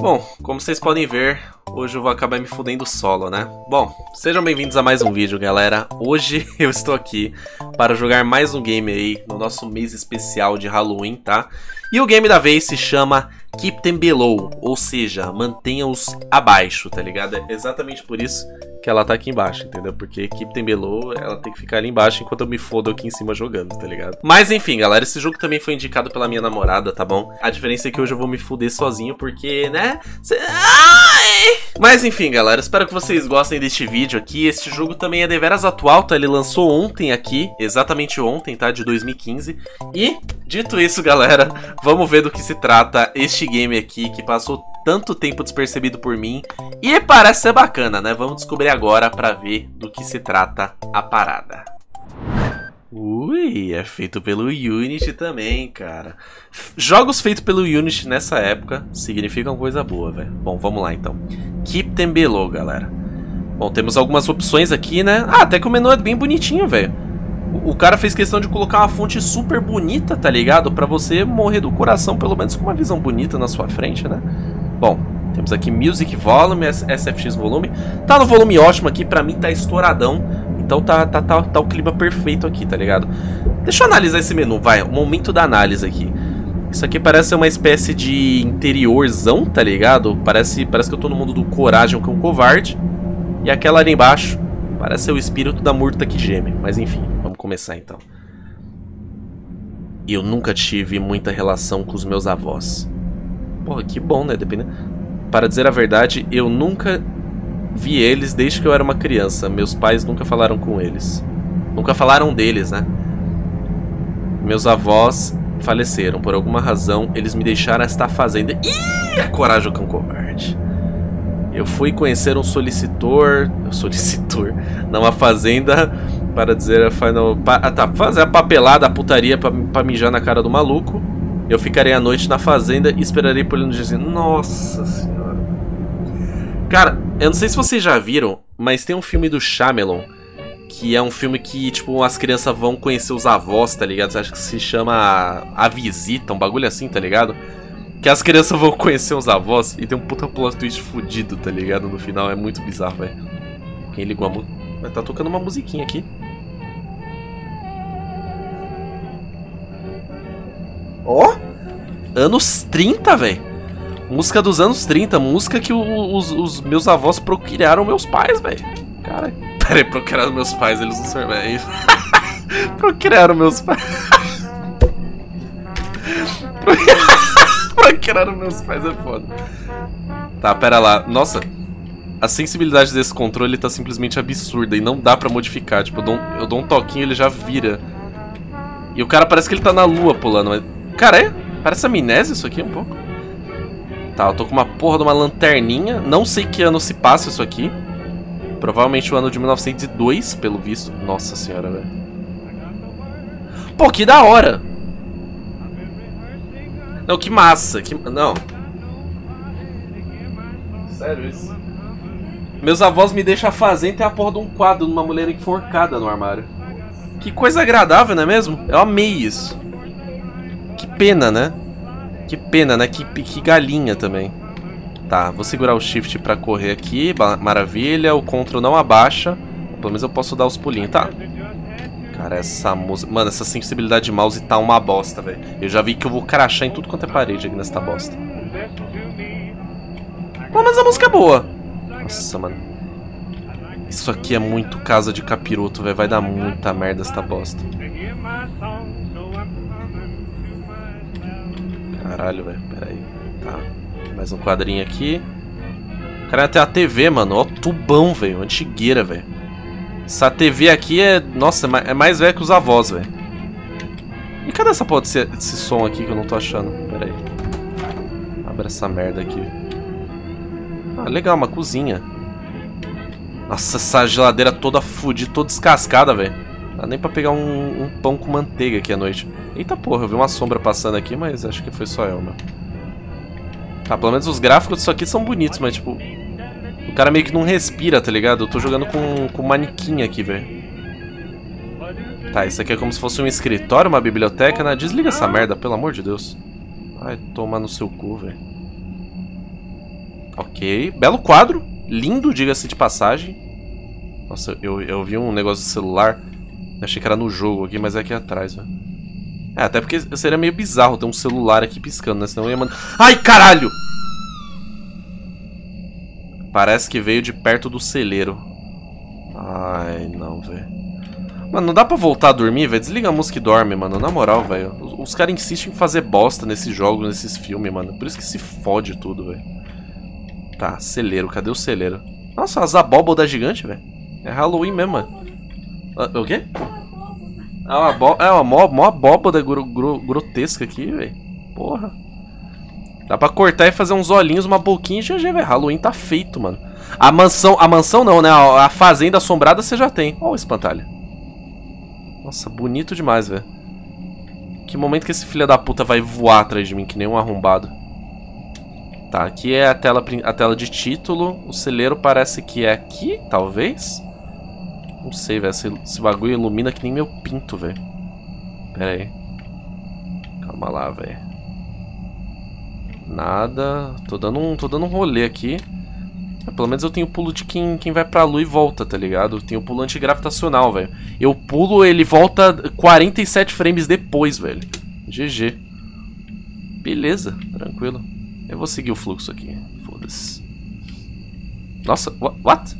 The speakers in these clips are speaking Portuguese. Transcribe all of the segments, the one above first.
Bom, como vocês podem ver, hoje eu vou acabar me fudendo solo, né? Bom, sejam bem-vindos a mais um vídeo, galera. Hoje eu estou aqui para jogar mais um game aí no nosso mês especial de Halloween, tá? E o game da vez se chama Keep Them Below, ou seja, mantenha-os abaixo, tá ligado? É exatamente por isso que ela tá aqui embaixo, entendeu? Porque Keep Them Below, ela tem que ficar ali embaixo enquanto eu me fodo aqui em cima jogando, tá ligado? Mas enfim, galera, esse jogo também foi indicado pela minha namorada, tá bom? A diferença é que hoje eu vou me fuder sozinho, porque, né? Cê... Mas enfim, galera, espero que vocês gostem deste vídeo aqui. Este jogo também é deveras atual, tá? Ele lançou ontem aqui, exatamente ontem, tá? De 2015. E, dito isso, galera, vamos ver do que se trata este game aqui, que passou tanto tempo despercebido por mim. E parece ser bacana, né? Vamos descobrir agora pra ver do que se trata a parada. Ui, é feito pelo Unity também, cara. Jogos feitos pelo Unity nessa época significam coisa boa, velho. Bom, vamos lá então. Keep them below, galera. Bom, temos algumas opções aqui, né? Ah, até que o menu é bem bonitinho, velho. O cara fez questão de colocar uma fonte super bonita, tá ligado? Pra você morrer do coração, pelo menos com uma visão bonita na sua frente, né? Bom, temos aqui Music Volume, SFX Volume. Tá no volume ótimo aqui, pra mim tá estouradão. Então tá, tá, tá, tá o clima perfeito aqui, tá ligado? Deixa eu analisar esse menu, vai. O momento da análise aqui. Isso aqui parece uma espécie de interiorzão, tá ligado? Parece, parece que eu tô no mundo do Coragem com um covarde. E aquela ali embaixo parece ser o espírito da murta que geme. Mas enfim, vamos começar então. Eu nunca tive muita relação com os meus avós. Porra, que bom, né? Dependendo. Para dizer a verdade, eu nunca vi eles desde que eu era uma criança. Meus pais nunca falaram com eles. Nunca falaram deles, né? Meus avós faleceram. Por alguma razão, eles me deixaram esta fazenda. Ih, coragem com covarde. Eu fui conhecer um solicitor. Solicitor. Numa fazenda para dizer a final. Ah, tá. Fazer a papelada, a putaria pra, pra mijar na cara do maluco. Eu ficarei à noite na fazenda e esperarei por ele no dia seguinte. Nossa senhora. Cara, eu não sei se vocês já viram, mas tem um filme do Shyamalan que é um filme que, tipo, as crianças vão conhecer os avós, tá ligado? Acho que se chama A Visita, um bagulho assim, tá ligado? Que as crianças vão conhecer os avós e tem um puta plot twist fudido, tá ligado? No final, é muito bizarro, velho. Quem ligou a música? Tá tocando uma musiquinha aqui. Ó! Oh? Anos 30, velho. Música dos anos 30, música que os, os, meus avós procriaram meus pais, velho. Cara, peraí, procriaram meus pais, eles não são velho. procriaram meus pais. procriaram meus pais é foda. Tá, pera lá. Nossa, a sensibilidade desse controle tá simplesmente absurda e não dá pra modificar. Tipo, eu dou um, eu dou um toquinho e ele já vira. E o cara parece que ele tá na lua pulando, mas... Cara, é? Parece amnésia isso aqui um pouco. Tá, eu tô com uma porra de uma lanterninha. Não sei que ano se passa isso aqui. Provavelmente o ano de 1902, pelo visto. Nossa senhora, velho. Pô, que da hora. Não, que massa. Que... Não. Sério isso? Meus avós me deixam fazer e tem a porra de um quadro de uma mulher enforcada no armário. Que coisa agradável, não é mesmo? Eu amei isso. Que pena, né? Que pena, né? Que, que galinha também. Tá, vou segurar o shift pra correr aqui. Maravilha. O control não abaixa. Pelo menos eu posso dar os pulinhos. Tá. Cara, essa música... Mano, essa sensibilidade de mouse tá uma bosta, velho. Eu já vi que eu vou crachar em tudo quanto é parede aqui nessa bosta. Pô, mas a música é boa. Nossa, mano. Isso aqui é muito casa de capiroto, velho. Vai dar muita merda essa bosta. Caralho, velho. Pera aí. Tá. Mais um quadrinho aqui. Cara, tem a TV, mano. Ó, tubão, velho. Antigueira, velho. Essa TV aqui é... Nossa, é mais velha que os avós, velho. E cadê essa porra desse som aqui que eu não tô achando? Pera aí. Abre essa merda aqui. Ah, legal, uma cozinha. Nossa, essa geladeira toda fudida, toda descascada, velho. Dá nem pra pegar um, um, pão com manteiga aqui à noite. Eita porra, eu vi uma sombra passando aqui, mas acho que foi só eu, meu. Tá, pelo menos os gráficos disso aqui são bonitos, mas tipo... O cara meio que não respira, tá ligado? Eu tô jogando com, com manequim aqui, velho. Tá, isso aqui é como se fosse um escritório, uma biblioteca, né? Desliga essa merda, pelo amor de Deus. Vai tomar no seu cu, velho. Ok. Belo quadro. Lindo, diga-se de passagem. Nossa, eu, eu vi um negócio de celular. Achei que era no jogo aqui, mas é aqui atrás, velho. É, até porque seria meio bizarro ter um celular aqui piscando, né? Senão eu ia mandar... Ai, caralho! Parece que veio de perto do celeiro. Ai, não, velho. Mano, não dá pra voltar a dormir, velho? Desliga a música e dorme, mano. Na moral, velho. Os, os caras insistem em fazer bosta nesses jogos, nesses filmes, mano. Por isso que se fode tudo, velho. Tá, celeiro. Cadê o celeiro? Nossa, as abóbodas gigantes, velho. É Halloween mesmo, mano. Ah, o quê? É uma, bo é uma mó, mó abóboda gro gro grotesca aqui, velho. Porra. Dá pra cortar e fazer uns olhinhos, uma boquinha e GG, velho. Halloween tá feito, mano. A mansão, a mansão não, né? A, fazenda assombrada você já tem. Ó o espantalho. Nossa, bonito demais, velho. Que momento que esse filho da puta vai voar atrás de mim, que nem um arrombado. Tá, aqui é a tela, a tela de título. O celeiro parece que é aqui, talvez. Não sei, velho. Esse, esse, bagulho ilumina que nem meu pinto, velho. Pera aí. Calma lá, velho. Nada. Tô dando um, tô dando um rolê aqui. Pelo menos eu tenho pulo de quem, quem vai pra lua e volta, tá ligado? Eu tenho pulo antigravitacional, velho. Eu pulo, ele volta 47 frames depois, velho. GG. Beleza, tranquilo. Eu vou seguir o fluxo aqui. Foda-se. Nossa, what?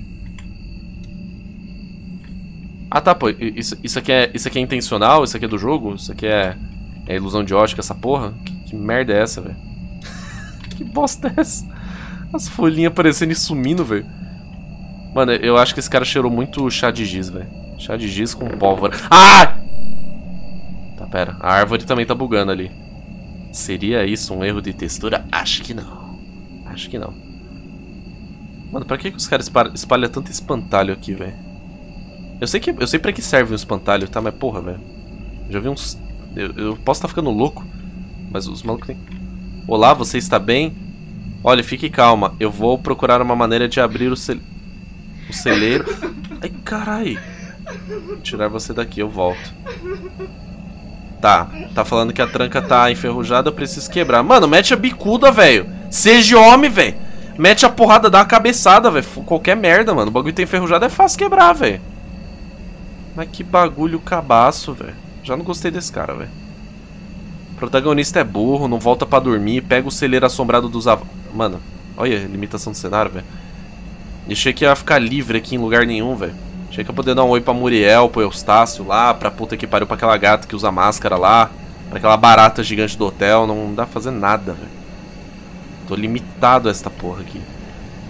Ah tá, pô, isso, isso, aqui é, isso aqui é intencional? Isso aqui é do jogo? Isso aqui é, é ilusão de ótica, essa porra? Que, que merda é essa, velho? que bosta é essa? As folhinhas aparecendo e sumindo, velho. Mano, eu acho que esse cara cheirou muito chá de giz, velho. Chá de giz com pólvora. Ah! Tá, pera. A árvore também tá bugando ali. Seria isso um erro de textura? Acho que não. Acho que não. Mano, pra que, que os caras espalham tanto espantalho aqui, velho? Eu sei que eu sei pra que serve um espantalho, tá? Mas porra, velho. Já vi uns. Eu, eu posso estar tá ficando louco. Mas os malucos tem. Olá, você está bem? Olha, fique calma. Eu vou procurar uma maneira de abrir o, o celeiro. Ai, carai. Vou tirar você daqui, eu volto. Tá, tá falando que a tranca tá enferrujada, eu preciso quebrar. Mano, mete a bicuda, velho. Seja homem, velho. Mete a porrada, dá uma cabeçada, velho. Qualquer merda, mano. O bagulho tá enferrujado é fácil quebrar, velho. Mas que bagulho cabaço, velho. Já não gostei desse cara, velho. Protagonista é burro, não volta pra dormir, pega o celeiro assombrado dos avós. Mano, olha a limitação do cenário, velho. Achei que ia ficar livre aqui em lugar nenhum, velho. Achei que ia poder dar um oi pra Muriel, pro Eustácio lá, pra puta que pariu pra aquela gata que usa máscara lá, pra aquela barata gigante do hotel. Não dá pra fazer nada, velho. Tô limitado a esta porra aqui.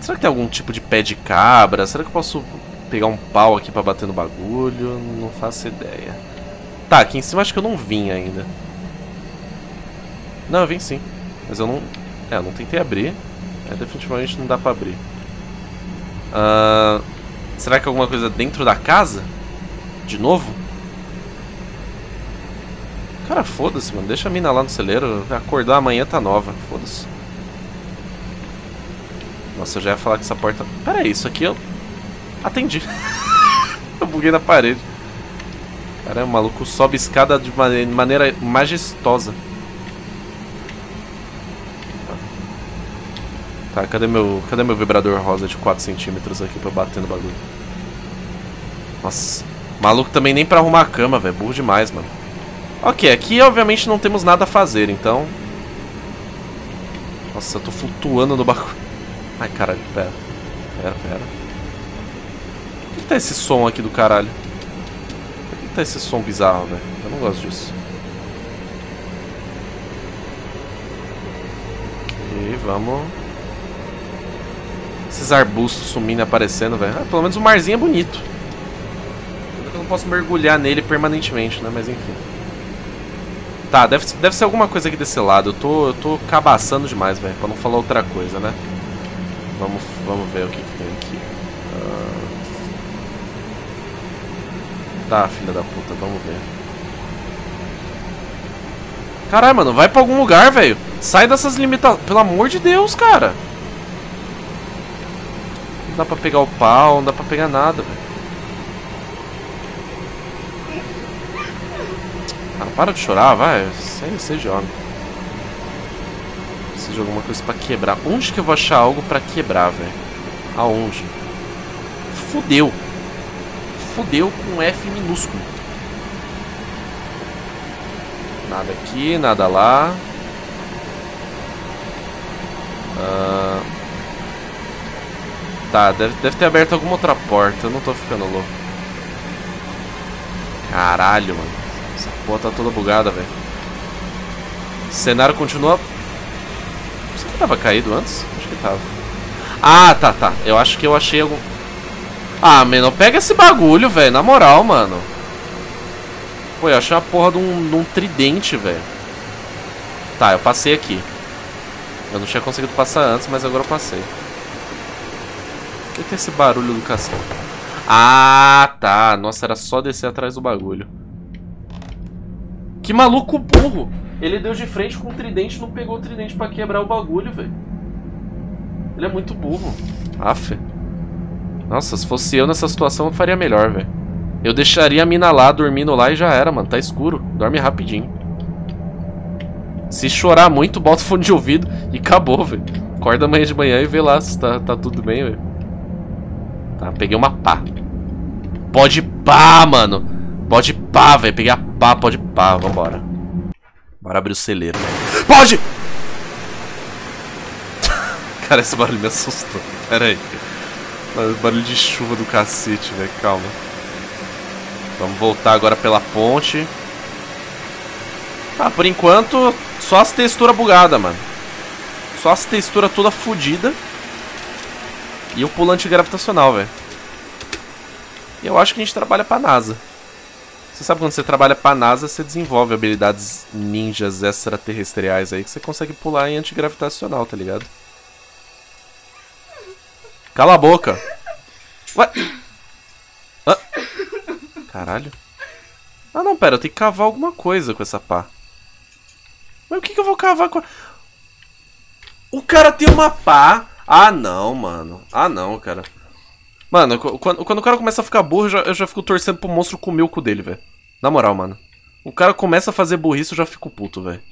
Será que tem algum tipo de pé de cabra? Será que eu posso pegar um pau aqui pra bater no bagulho, não faço ideia. Tá, aqui em cima acho que eu não vim ainda. Não, eu vim sim. Mas eu não... É, eu não tentei abrir. É, definitivamente não dá pra abrir. Uh, será que é alguma coisa dentro da casa? De novo? Cara, foda-se, mano. Deixa a mina lá no celeiro. Acordar amanhã tá nova. Foda-se. Nossa, eu já ia falar que essa porta... Pera aí, isso aqui eu... Atendi. eu buguei na parede. Caramba, o maluco sobe escada de maneira majestosa. Tá, cadê meu, cadê meu vibrador rosa de 4 centímetros aqui pra bater no bagulho? Nossa, maluco também nem pra arrumar a cama, velho. Burro demais, mano. Ok, aqui obviamente não temos nada a fazer, então... Nossa, eu tô flutuando no bagulho. Ai, caralho, pera. Pera, pera tá esse som aqui do caralho? Por que tá esse som bizarro, velho? Eu não gosto disso. E vamos... Esses arbustos sumindo e aparecendo, velho. Ah, pelo menos o marzinho é bonito. Eu não posso mergulhar nele permanentemente, né? Mas enfim. Tá, deve, deve ser alguma coisa aqui desse lado. Eu tô, eu tô cabaçando demais, velho. Pra não falar outra coisa, né? Vamos, vamos ver o que, que tem aqui. Tá, filha da puta, vamos ver. Caralho, mano, vai pra algum lugar, velho. Sai dessas limitações. Pelo amor de Deus, cara. Não dá pra pegar o pau, não dá pra pegar nada, velho. Cara, para de chorar, vai. Seja, seja homem. Preciso de alguma coisa pra quebrar. Onde que eu vou achar algo pra quebrar, velho? Aonde? Fudeu. Fudeu com F minúsculo. Nada aqui, nada lá. Uh... Tá, deve, deve ter aberto alguma outra porta. Eu não tô ficando louco. Caralho, mano. Essa porra tá toda bugada, velho. O cenário continua... Será que tava caído antes? Acho que tava. Ah, tá, tá. Eu acho que eu achei algum... Ah, mano, pega esse bagulho, velho. Na moral, mano. Pô, eu achei a porra de um, de um tridente, velho. Tá, eu passei aqui. Eu não tinha conseguido passar antes, mas agora eu passei. Por que tem esse barulho do cacete? Ah, tá. Nossa, era só descer atrás do bagulho. Que maluco burro. Ele deu de frente com o tridente não pegou o tridente pra quebrar o bagulho, velho. Ele é muito burro. Aff. Nossa, se fosse eu nessa situação, eu faria melhor, velho. Eu deixaria a mina lá, dormindo lá e já era, mano. Tá escuro. Dorme rapidinho. Se chorar muito, bota o fone de ouvido e acabou, velho. Acorda amanhã de manhã e vê lá se tá, tá tudo bem, velho. Tá, peguei uma pá. Pode pá, mano. Pode pá, velho. Peguei a pá, pode pá. Vambora. Bora abrir o celeiro, velho. Pode! Cara, esse barulho me assustou. Pera aí. Barulho de chuva do cacete, velho. Calma. Vamos voltar agora pela ponte. Ah, por enquanto, só as texturas bugadas, mano. Só as texturas toda fodida. E o pulante gravitacional, velho. E eu acho que a gente trabalha pra NASA. Você sabe quando você trabalha pra NASA, você desenvolve habilidades ninjas extraterrestriais aí que você consegue pular em antigravitacional, tá ligado? Cala a boca. Ué? Ah. Caralho. Ah não, pera, eu tenho que cavar alguma coisa com essa pá. Mas o que, que eu vou cavar com a... O cara tem uma pá. Ah, não, mano. Ah, não, cara. Mano, quando, quando o cara começa a ficar burro, eu já, eu já fico torcendo pro monstro comer o cu dele, velho. Na moral, mano. O cara começa a fazer burrice, eu já fico puto, velho.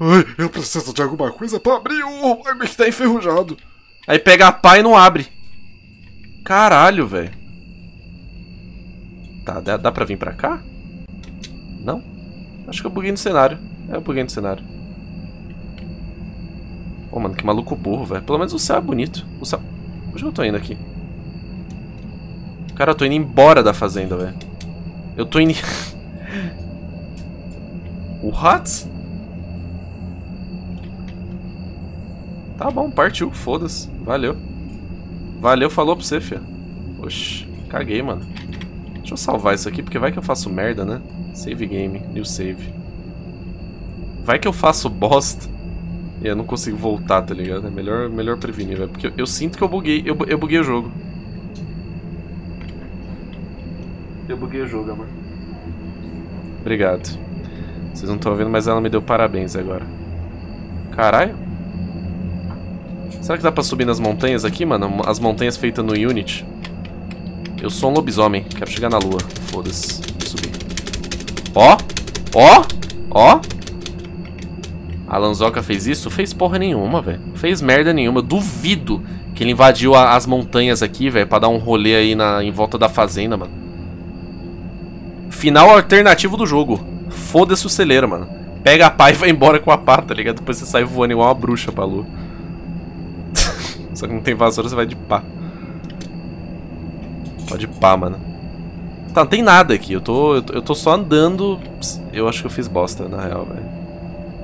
Ai, eu preciso de alguma coisa pra abrir o... Ai, que tá enferrujado. Aí pega a pá e não abre. Caralho, velho. Tá, dá, dá pra vir pra cá? Não? Acho que eu buguei no cenário. É, eu buguei no cenário. Ô, oh, mano, que maluco burro, velho. Pelo menos o céu é bonito. O céu... Onde eu tô indo aqui? Cara, eu tô indo embora da fazenda, velho. Eu tô indo... What? Tá bom, partiu. Foda-se. Valeu. Valeu, falou pra você, fia. Oxi, caguei, mano. Deixa eu salvar isso aqui, porque vai que eu faço merda, né? Save game, new save. Vai que eu faço bosta e eu não consigo voltar, tá ligado? É melhor, melhor prevenir, velho. Porque eu, eu, sinto que eu buguei, eu, eu buguei o jogo. Eu buguei o jogo, amor. Obrigado. Vocês não estão vendo, mas ela me deu parabéns agora. Caralho. Será que dá pra subir nas montanhas aqui, mano? As montanhas feitas no Unity. Eu sou um lobisomem. Quero chegar na lua. Foda-se. Subir. Ó. Ó. Ó. A Lanzoca fez isso? Fez porra nenhuma, velho. Fez merda nenhuma. Eu duvido que ele invadiu a, as montanhas aqui, velho, pra dar um rolê aí na, em volta da fazenda, mano. Final alternativo do jogo. Foda-se o celeiro, mano. Pega a pá e vai embora com a pá, tá ligado? Depois você sai voando igual uma bruxa pra lua. Só que não tem vassoura, você vai de pá. Pode pá, mano. Tá, não tem nada aqui. Eu tô, eu tô, eu tô só andando. Eu acho que eu fiz bosta, na real, velho.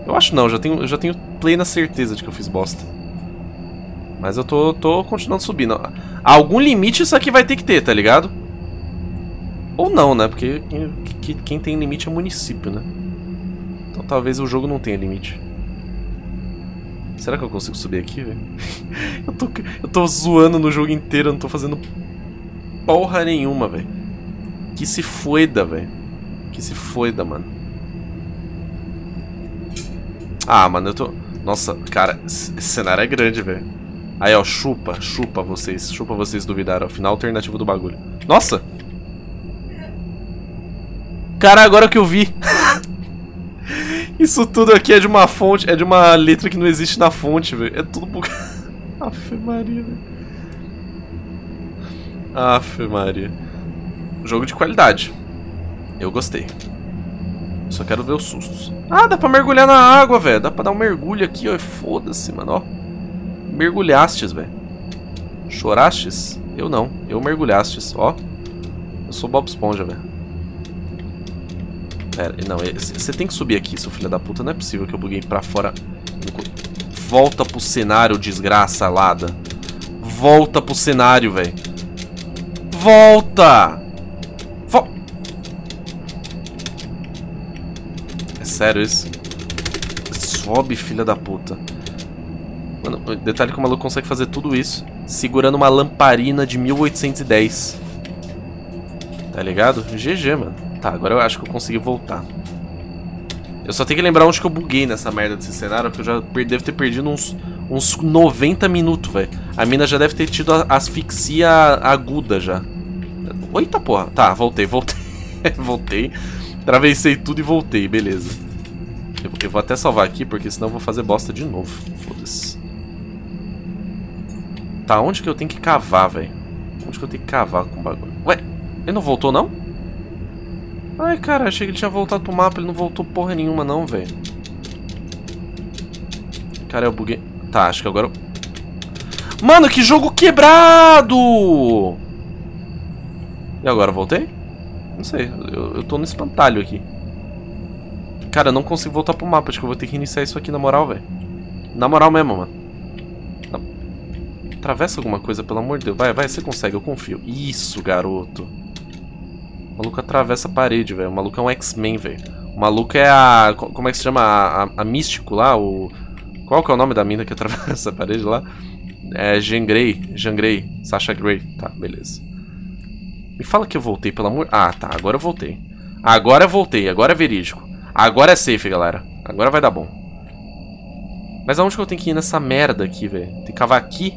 Eu acho não, eu já tenho, eu já tenho plena certeza de que eu fiz bosta. Mas eu tô, tô continuando subindo. Algum limite isso aqui vai ter que ter, tá ligado? Ou não, né? Porque quem, quem tem limite é município, né? Então talvez o jogo não tenha limite. Será que eu consigo subir aqui, velho? eu, tô, eu tô zoando no jogo inteiro, eu não tô fazendo porra nenhuma, velho. Que se foida, velho. Que se foida, mano. Ah, mano, eu tô... Nossa, cara, esse cenário é grande, velho. Aí, ó, chupa, chupa vocês. Chupa vocês duvidaram. Final alternativo do bagulho. Nossa! Cara, agora que eu vi. Isso tudo aqui é de uma fonte, é de uma letra que não existe na fonte, velho. É tudo bugado. Afe Maria, velho. Afe Maria. Jogo de qualidade. Eu gostei. Só quero ver os sustos. Ah, dá pra mergulhar na água, velho. Dá pra dar um mergulho aqui, ó. Foda-se, mano, ó. Mergulhastes, velho. Chorastes? Eu não. Eu mergulhastes, ó. Eu sou Bob Esponja, velho. Pera, não. Você tem que subir aqui, seu filho da puta. Não é possível que eu buguei pra fora. Volta pro cenário, desgraça alada. Volta pro cenário, velho. Volta! Vol é sério isso? Sobe, filha da puta. Mano, detalhe que o maluco consegue fazer tudo isso segurando uma lamparina de 1810. Tá ligado? GG, mano. Agora eu acho que eu consegui voltar. Eu só tenho que lembrar onde que eu buguei nessa merda desse cenário, porque eu já devo ter perdido uns, uns 90 minutos, velho. A mina já deve ter tido asfixia aguda já. Eita porra. Tá, voltei, voltei. voltei. Travessei tudo e voltei, beleza. Eu, eu, vou até salvar aqui, porque senão eu vou fazer bosta de novo. Foda-se. Tá, onde que eu tenho que cavar, velho? Onde que eu tenho que cavar com o bagulho? Ué, ele não voltou, não? Ai, cara, achei que ele tinha voltado pro mapa. Ele não voltou porra nenhuma, não, velho. Cara, eu buguei... Tá, acho que agora... Mano, que jogo quebrado! E agora, voltei? Não sei, eu, eu tô no espantalho aqui. Cara, eu não consigo voltar pro mapa. Acho que eu vou ter que iniciar isso aqui na moral, velho. Na moral mesmo, mano. Atravessa alguma coisa, pelo amor de Deus. Vai, vai, você consegue, eu confio. Isso, garoto. O maluco atravessa a parede, velho. O maluco é um X-Men, velho. O maluco é a... Como é que se chama? A, a, a Místico lá, o... Qual que é o nome da mina que atravessa a parede lá? É Jean Grey. Jean Grey. Sasha Grey. Tá, beleza. Me fala que eu voltei, pelo amor... Ah, tá. Agora eu voltei. Agora eu voltei. Agora é verídico. Agora é safe, galera. Agora vai dar bom. Mas aonde que eu tenho que ir nessa merda aqui, velho? Tem que cavar aqui?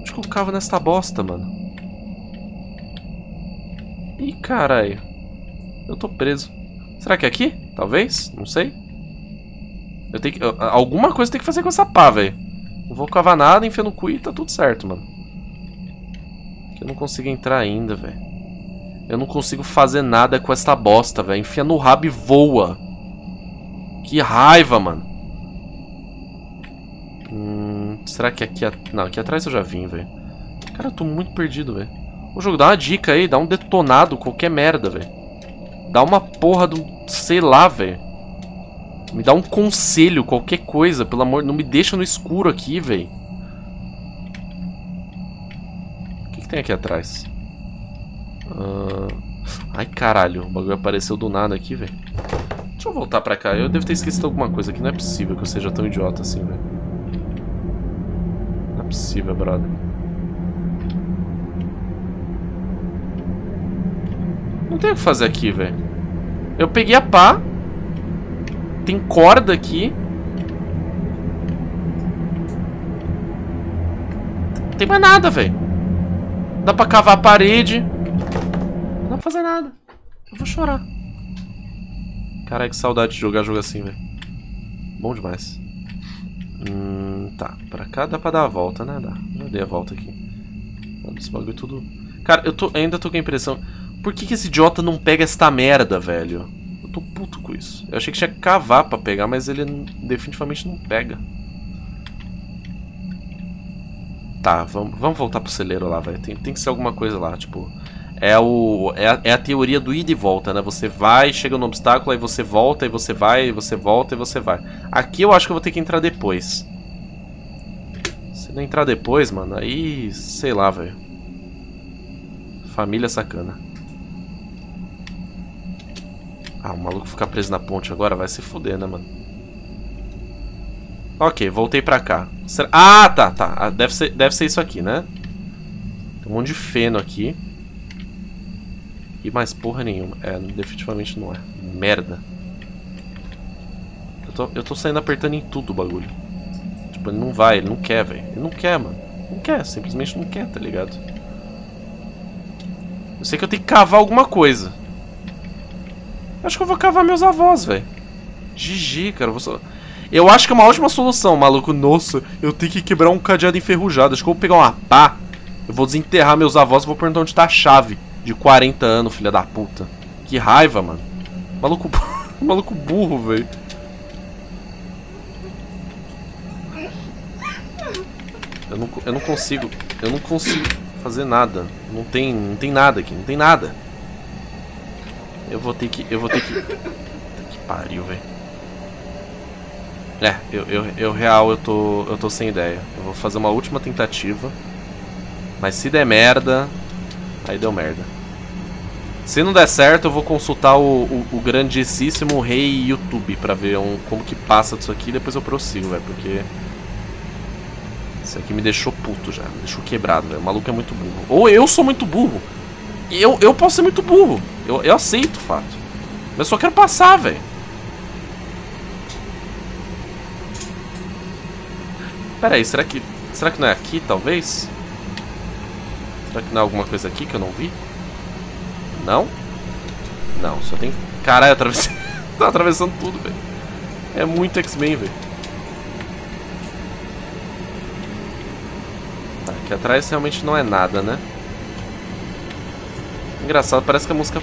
Onde que eu cavo nessa bosta, mano? Ih, caralho. Eu tô preso. Será que é aqui? Talvez? Não sei. Eu tenho que... Alguma coisa tem que fazer com essa pá, velho. Não vou cavar nada, enfia no cu e tá tudo certo, mano. Eu não consigo entrar ainda, velho. Eu não consigo fazer nada com essa bosta, velho. Enfia no rabo e voa. Que raiva, mano. Hum, será que aqui... A... Não, aqui atrás eu já vim, velho. Cara, eu tô muito perdido, velho. O jogo, dá uma dica aí. Dá um detonado, qualquer merda, velho. Dá uma porra do... Sei lá, velho. Me dá um conselho, qualquer coisa, pelo amor... Não me deixa no escuro aqui, velho. que tem aqui atrás? Uh... Ai, caralho. O bagulho apareceu do nada aqui, velho. Deixa eu voltar pra cá. Eu devo ter esquecido alguma coisa aqui. Não é possível que eu seja tão idiota assim, velho. Não é possível, brother. Não tem o que fazer aqui, velho. Eu peguei a pá. Tem corda aqui. Não tem mais nada, velho. Dá pra cavar a parede. Não dá pra fazer nada. Eu vou chorar. Caralho, que saudade de jogar jogo assim, velho. Bom demais. Hum, tá. Pra cá dá pra dar a volta, né? Dá. Já dei a volta aqui. Esse bagulho tudo... Cara, eu tô, ainda tô com a impressão... Por que, que esse idiota não pega esta merda, velho? Eu tô puto com isso. Eu achei que tinha que cavar pra pegar, mas ele definitivamente não pega. Tá, vamos, voltar pro celeiro lá, velho. Tem, tem que ser alguma coisa lá, tipo... É, o, é, a, é a teoria do ida e volta, né? Você vai, chega no obstáculo, aí você volta, aí você vai, aí você volta, e você vai. Aqui eu acho que eu vou ter que entrar depois. Se não entrar depois, mano, aí... Sei lá, velho. Família sacana. Ah, o maluco ficar preso na ponte agora vai se fuder, né, mano? Ok, voltei pra cá. Ah, tá, tá. Ah, deve ser, deve ser isso aqui, né? Tem um monte de feno aqui. E mais porra nenhuma. É, definitivamente não é. Merda. tô, eu tô saindo apertando em tudo o bagulho. Tipo, ele não vai, ele não quer, velho. Ele não quer, mano. Não quer, simplesmente não quer, tá ligado? Eu sei que eu tenho que cavar alguma coisa. Acho que eu vou cavar meus avós, velho. GG, cara. Eu, só... eu acho que é uma ótima solução, maluco. Nossa, eu tenho que quebrar um cadeado enferrujado. Acho que eu vou pegar uma pá. Eu vou desenterrar meus avós e vou perguntar onde tá a chave. De 40 anos, filha da puta. Que raiva, mano. Maluco, maluco burro, velho. Eu não, eu não consigo. Eu não consigo fazer nada. Não tem, não tem nada aqui. Não tem nada. Eu vou ter que... Eu vou ter que... que pariu, velho. É, eu, eu, eu real eu tô, eu tô sem ideia. Eu vou fazer uma última tentativa. Mas se der merda, aí deu merda. Se não der certo, eu vou consultar o, o, o grandíssimo rei YouTube pra ver um, como que passa disso aqui e depois eu prossigo, velho, porque... Isso aqui me deixou puto já, me deixou quebrado, velho. O maluco é muito burro. Ou eu sou muito burro. Eu, eu posso ser muito burro. Eu, eu aceito o fato. Mas só quero passar, velho. Pera aí, será que... Será que não é aqui, talvez? Será que não é alguma coisa aqui que eu não vi? Não? Não, só tem... Caralho, atravessei... tá atravessando tudo, velho. É muito X-Men, velho. Tá, aqui atrás realmente não é nada, né? Engraçado, parece que a música...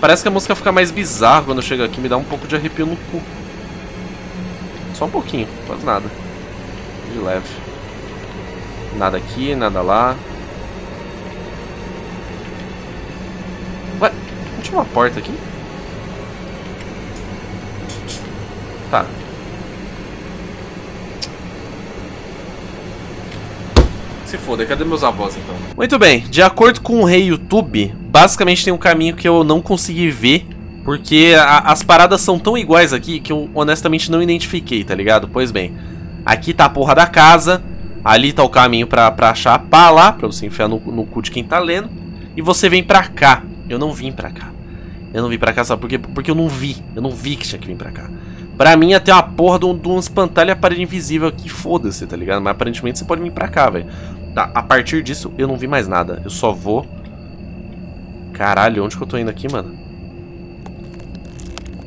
Parece que a música fica mais bizarra quando chega aqui. Me dá um pouco de arrepio no cu. Só um pouquinho, quase nada. De leve. Nada aqui, nada lá. Ué, não tinha uma porta aqui? Tá, Se foda, cadê meus avós então? Muito bem, de acordo com o rei YouTube, basicamente tem um caminho que eu não consegui ver. Porque a, as paradas são tão iguais aqui que eu honestamente não identifiquei, tá ligado? Pois bem, aqui tá a porra da casa, ali tá o caminho pra, pra achar a pá lá, pra você enfiar no, no cu de quem tá lendo. E você vem pra cá. Eu não vim pra cá. Eu não vim pra cá, sabe por quê? Porque eu não vi. Eu não vi que tinha que vir pra cá. Pra mim, até uma porra de um, de um espantalho e a parede invisível aqui, foda-se, tá ligado? Mas aparentemente você pode vir pra cá, velho. Tá, a partir disso, eu não vi mais nada. Eu só vou... Caralho, onde que eu tô indo aqui, mano?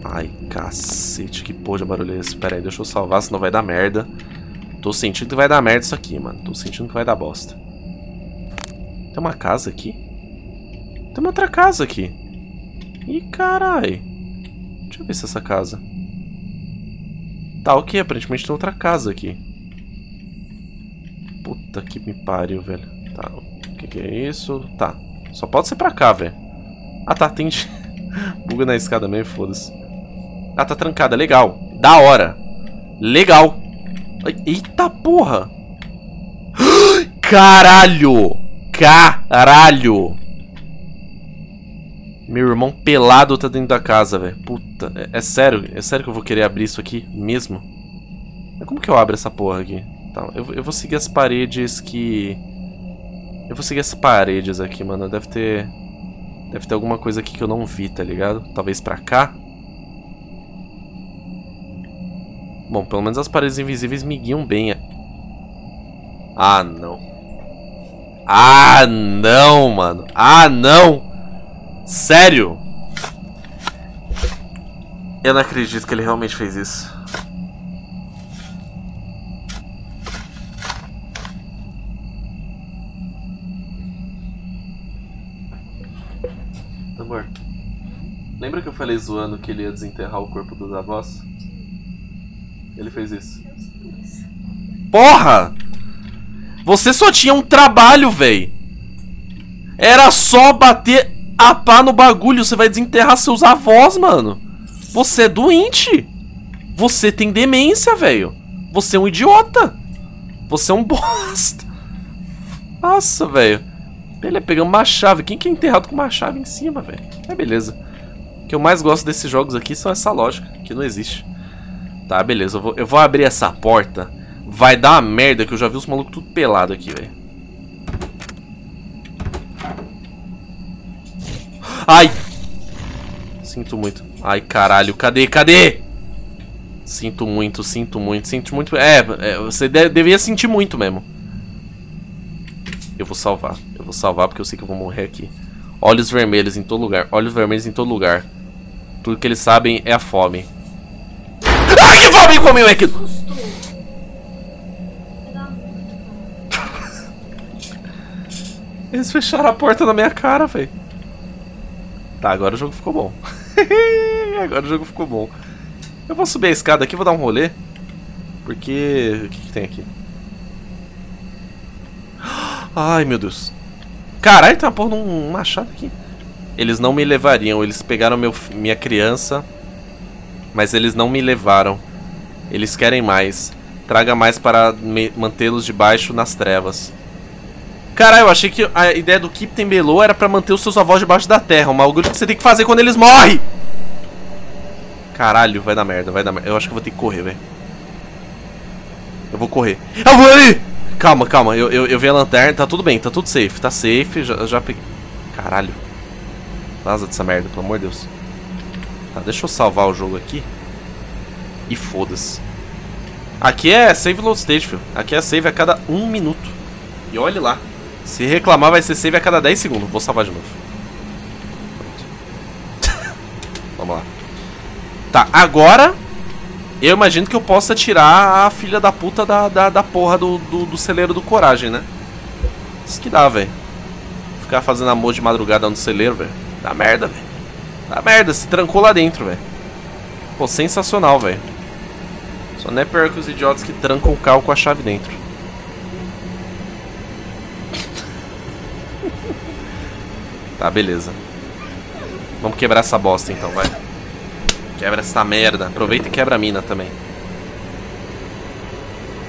Ai, cacete, que porra de barulho é esse? Pera aí, deixa eu salvar, senão vai dar merda. Tô sentindo que vai dar merda isso aqui, mano. Tô sentindo que vai dar bosta. Tem uma casa aqui? Tem uma outra casa aqui. Ih, carai. Deixa eu ver se é essa casa... Tá, ok, aparentemente tem outra casa aqui. Puta que me pariu, velho. Tá, o que, que é isso? Tá, só pode ser pra cá, velho. Ah, tá, tem... Buga na escada mesmo, foda-se. Ah, tá trancada, legal. Da hora. Legal. Eita porra. Caralho. Caralho. Meu irmão pelado tá dentro da casa, velho. Puta, é, é, sério? É sério que eu vou querer abrir isso aqui mesmo? Mas como que eu abro essa porra aqui? Tá, eu, eu vou seguir as paredes que... Eu vou seguir as paredes aqui, mano. Deve ter... Deve ter alguma coisa aqui que eu não vi, tá ligado? Talvez pra cá? Bom, pelo menos as paredes invisíveis me guiam bem. Ah, não. Ah, não, mano. Ah, não. Sério? Eu não acredito que ele realmente fez isso. Falei zoando que ele ia desenterrar o corpo dos avós? Ele fez isso. Porra! Você só tinha um trabalho, véi. Era só bater a pá no bagulho, você vai desenterrar seus avós, mano. Você é doente. Você tem demência, velho. Você é um idiota. Você é um bosta. Nossa, velho. Ele é pegando uma chave. Quem que é enterrado com uma chave em cima, velho? É beleza. O que eu mais gosto desses jogos aqui são essa lógica, que não existe. Tá, beleza. Eu vou, eu vou abrir essa porta. Vai dar uma merda que eu já vi os malucos tudo pelado aqui, velho. Ai! Sinto muito. Ai, caralho. Cadê? Cadê? Sinto muito, sinto muito, sinto muito. É, é você de devia sentir muito mesmo. Eu vou salvar. Eu vou salvar porque eu sei que eu vou morrer aqui. Olhos vermelhos em todo lugar. Olhos vermelhos em todo lugar. Tudo que eles sabem é a fome. Ai, que fome comeu aquilo! Eles fecharam a porta na minha cara, velho. Tá, agora o jogo ficou bom. agora o jogo ficou bom. Eu vou subir a escada aqui, vou dar um rolê. Porque... O que, que tem aqui? Ai, meu Deus. Caralho, tem uma porra de um machado aqui. Eles não me levariam. Eles pegaram meu, minha criança. Mas eles não me levaram. Eles querem mais. Traga mais para mantê-los debaixo nas trevas. Caralho, eu achei que a ideia do Keep Below era pra manter os seus avós debaixo da terra. Um bagulho que você tem que fazer quando eles morrem. Caralho, vai dar merda, vai dar merda. Eu acho que eu vou ter que correr, velho. Eu vou correr. Eu vou ali! Calma, calma. Eu, eu, eu vi a lanterna. Tá tudo bem, tá tudo safe. Tá safe. Já, já peguei. Caralho. Vaza dessa merda, pelo amor de Deus. Tá, deixa eu salvar o jogo aqui. E foda-se. Aqui é save load stage, filho. Aqui é save a cada um minuto. E olhe lá. Se reclamar, vai ser save a cada 10 segundos. Vou salvar de novo. Vamos lá. Tá, agora... Eu imagino que eu possa tirar a filha da puta da, da, da porra do, do, do celeiro do coragem, né? Isso que dá, velho. Ficar fazendo amor de madrugada no celeiro, velho. Dá merda, velho. Dá merda, se trancou lá dentro, velho. Pô, sensacional, velho. Só não é pior que os idiotas que trancam o carro com a chave dentro. Tá, beleza. Vamos quebrar essa bosta então, vai. Quebra essa merda. Aproveita e quebra a mina também.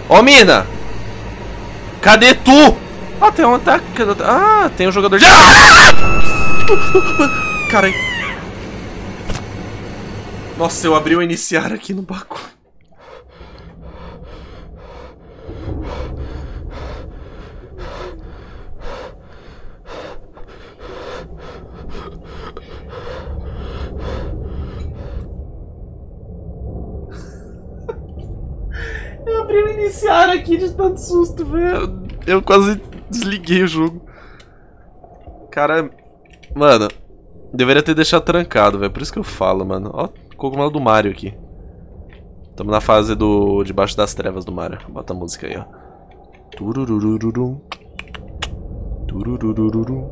Ô, mina! Cadê tu? Ah, tem um ataque. Ah, tem um jogador de... Ah! Caralho. Nossa, eu abri o iniciar aqui no bagulho. Eu iniciar aqui de tanto susto, velho. Eu quase desliguei o jogo. Cara, mano, deveria ter deixado trancado, velho. Por isso que eu falo, mano. Ó, cogumelo do Mario aqui. Tamo na fase do debaixo das trevas do Mario. Bota a música aí, ó. Tururururu. Tururururu.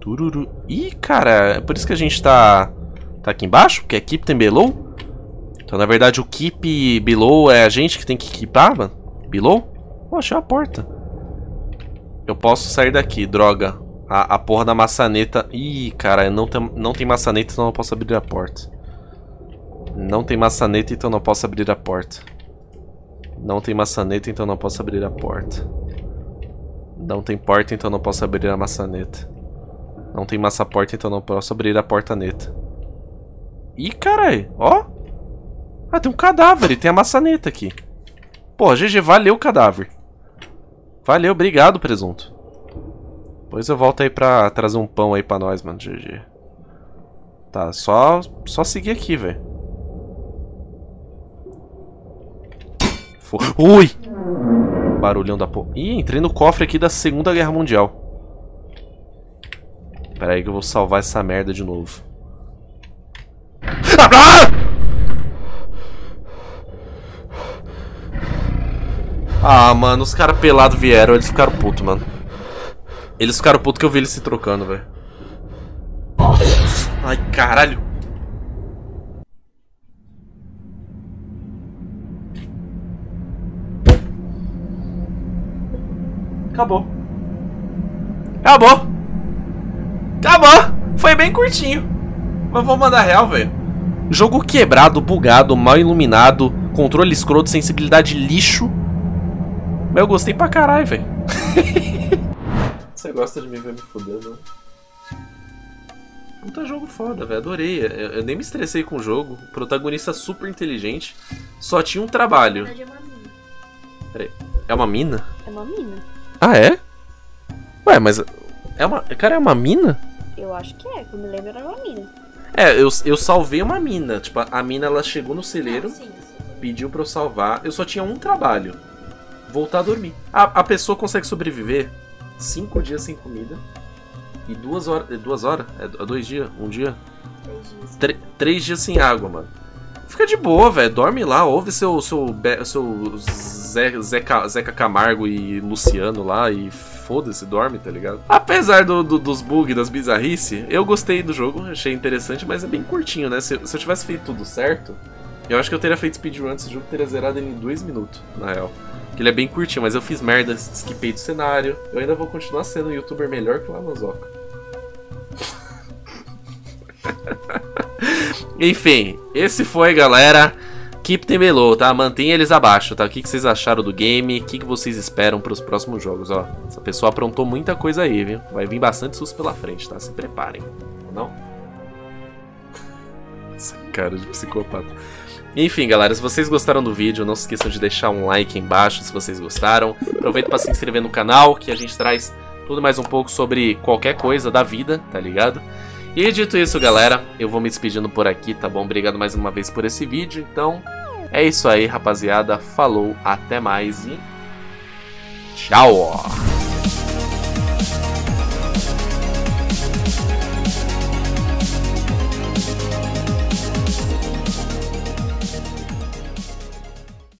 Tururu. Ih, cara, é por isso que a gente tá tá aqui embaixo, porque a equipe tem below. Então, na verdade, o keep below é a gente que tem que equipar, mano? Below? Oh, achei a porta. Eu posso sair daqui, droga. A, a porra da maçaneta... Ih, cara, não tem, não tem maçaneta, então não posso abrir a porta. Não tem maçaneta, então não posso abrir a porta. Não tem maçaneta, então não posso abrir a porta. Não tem porta, então não posso abrir a maçaneta. Não tem passaporte, então não posso abrir a porta neta. Ih, carai, ó. Ah, tem um cadáver tem a maçaneta aqui. Pô, GG, valeu o cadáver. Valeu, obrigado, presunto. Depois eu volto aí pra trazer um pão aí pra nós, mano, GG. Tá, só, só seguir aqui, velho. Ui! Barulhão da porra. Ih, entrei no cofre aqui da Segunda Guerra Mundial. Pera aí que eu vou salvar essa merda de novo. Ah! Ah, mano, os caras pelados vieram, eles ficaram putos, mano. Eles ficaram putos que eu vi eles se trocando, velho. Ai, caralho. Acabou. Acabou. Acabou. Foi bem curtinho. Mas vou mandar real, velho. Jogo quebrado, bugado, mal iluminado, controle escroto, sensibilidade lixo. Mas eu gostei pra caralho, velho. Você gosta de me ver me fudendo, Puta jogo foda, velho. Adorei. Eu, eu, nem me estressei com o jogo. Protagonista super inteligente. Só tinha um trabalho. É uma mina. Peraí. É uma mina? É uma mina. Ah, é? Ué, mas. É uma. Cara, é uma mina? Eu acho que é, que eu me lembro era uma mina. É, eu, eu salvei uma mina. Tipo, a mina ela chegou no celeiro, Ah, sim, sim. pediu pra eu salvar. Eu só tinha um trabalho: voltar a dormir. A, a pessoa consegue sobreviver cinco dias sem comida e duas horas. é Duas horas? É dois dias? Um dia? Três dias. Tre- três dias sem água, mano. Fica de boa, velho. Dorme lá, ouve seu, seu, seu Zé, Zeca, Zeca Camargo e Luciano lá e foda-se, dorme, tá ligado? Apesar do, do- dos bugs, das bizarrices, eu gostei do jogo, achei interessante, mas é bem curtinho, né? Se, se eu tivesse feito tudo certo, eu acho que eu teria feito speedrun desse jogo, teria zerado ele em dois minutos, na real. Que ele é bem curtinho, mas eu fiz merda, esquipei do cenário. Eu ainda vou continuar sendo um youtuber melhor que o Amazoca. Enfim, esse foi, galera. Keep them below, tá? Mantenha eles abaixo, tá? O que, que vocês acharam do game? O que, que vocês esperam pros próximos jogos, ó? Essa pessoa aprontou muita coisa aí, viu? Vai vir bastante susto pela frente, tá? Se preparem. Não? Essa cara de psicopata. Enfim, galera, se vocês gostaram do vídeo, não se esqueçam de deixar um like embaixo se vocês gostaram. Aproveita para se inscrever no canal, que a gente traz tudo mais um pouco sobre qualquer coisa da vida, tá ligado? E dito isso, galera, eu vou me despedindo por aqui, tá bom? Obrigado mais uma vez por esse vídeo. Então, é isso aí, rapaziada. Falou, até mais e tchau!